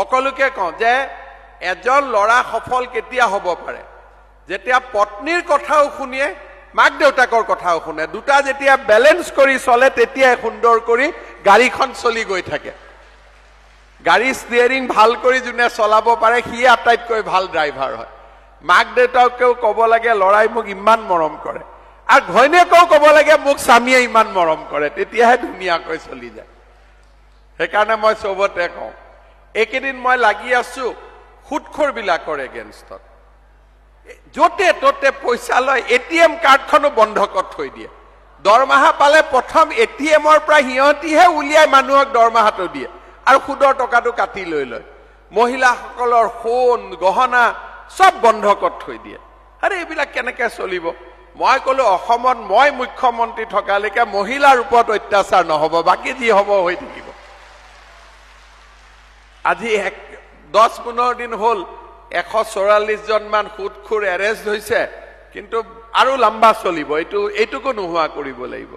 সকলোকে কওঁ যে এজন ল'ৰা সফল কেতিয়া হ'ব পাৰে? যেতিয়া পত্নীৰ কথাও শুনিয়ে মাক দেউতাকৰ কথাও শুনে দুটা যেতিয়া বেলেঞ্চ কৰি চলে তেতিয়াই সুন্দৰ কৰি গাড়ীখন চলি গৈ থাকে। গাড়ী ষ্টিয়াৰিং ভাল কৰি যোনে চলাব পাৰে সিয়ে আটাইতকৈ ভাল ড্ৰাইভাৰ হয়। মাক দেউতাকেও ক'ব লাগে ল'ৰাই মোক ইমান মৰম কৰে। আৰু ঘৈণীয়েকেও ক'ব লাগে মোক স্বামীয়ে ইমান মৰম কৰে। তেতিয়াহে ধুনীয়াকৈ চলি যায়। সেইকাৰণে মই চবতে কওঁ এইকেইদিন মই লাগি আছো সুৎখোৰবিলাকৰ এগেইনষ্টত য'তে ত'তে পইচা লয় এ টি এম কাৰ্ডখনো বন্ধকত থৈ দিয়ে। দৰমহা পালে প্ৰথম এ টি এমৰ পৰা সিহঁতিহে উলিয়াই মানুহক দৰমহাটো দিয়ে আৰু সুদৰ টকাটো কাটি লৈ লয়। মহিলাসকলৰ সোণ গহনা চব বন্ধকত থৈ দিয়ে। আৰে এইবিলাক কেনেকে চলিব? মই কলো অসমত মই মুখ্যমন্ত্ৰী থকালৈকে মহিলাৰ ওপৰত অত্যাচাৰ নহব বাকী যি হব হৈ থাকিব। আজি এক দহ পোন্ধৰ দিন হ'ল এশ চৌৰাল্লিশ জন মান সুদখোৰ এৰেষ্ট হৈছে কিন্তু আৰু লম্বা চলিব। এইটো এইটোকো নোহোৱা কৰিব লাগিব।